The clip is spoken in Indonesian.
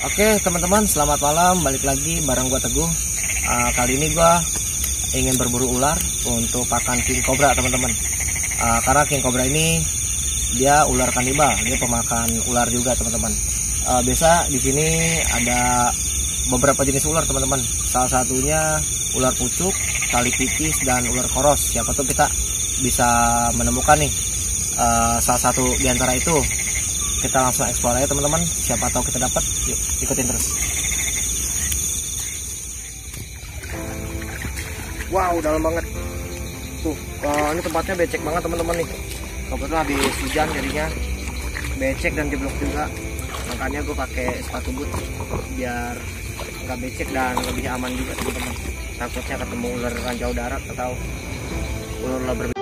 Oke teman-teman selamat malam. Balik lagi bareng gua Teguh. Uh, Kali ini gua ingin berburu ular untuk pakan king cobra teman-teman. Uh, Karena king cobra ini dia ular kanibal. Dia pemakan ular juga teman-teman. Uh, Biasa di sini ada beberapa jenis ular teman-teman. Salah satunya ular pucuk, tali pipis dan ular koros. Siapa tuh kita bisa menemukan nih? Uh, salah satu di antara itu kita langsung explore aja teman-teman. Siapa tahu kita dapat. Yuk ikutin terus. Wow dalam banget. Tuh uh, ini tempatnya becek banget teman-teman nih. Kebetulan habis hujan jadinya. Becek dan jeblok juga. Makanya gue pakai sepatu boot biar nggak becek dan lebih aman juga teman-teman. Takutnya ketemu ular ranjau darat atau ular-ular berbeda